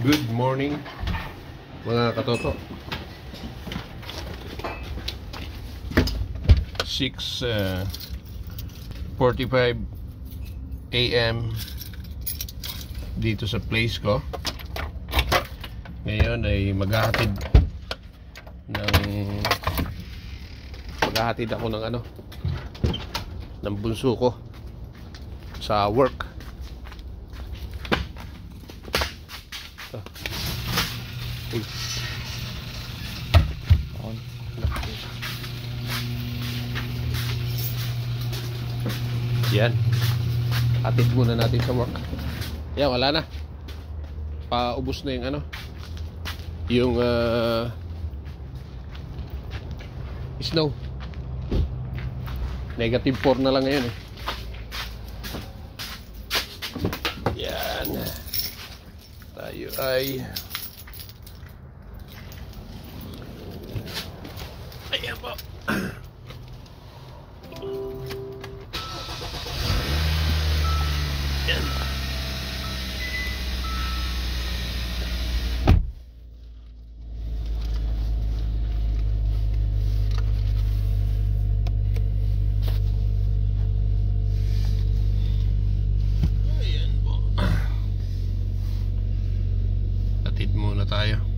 Good morning mga katoto. 6 uh, 45 AM dito sa place ko. Ngayon ay maghahatid ng maghahatid ako ng ano ng bunso ko sa work Ah. Uy. On. Yan. Atid muna natin sa work. Yan, wala na. Paubos na yung ano. Yung uh, snow. Negative 4 na lang ngayon eh. Yan. value A. I am up. hatid muna tayo.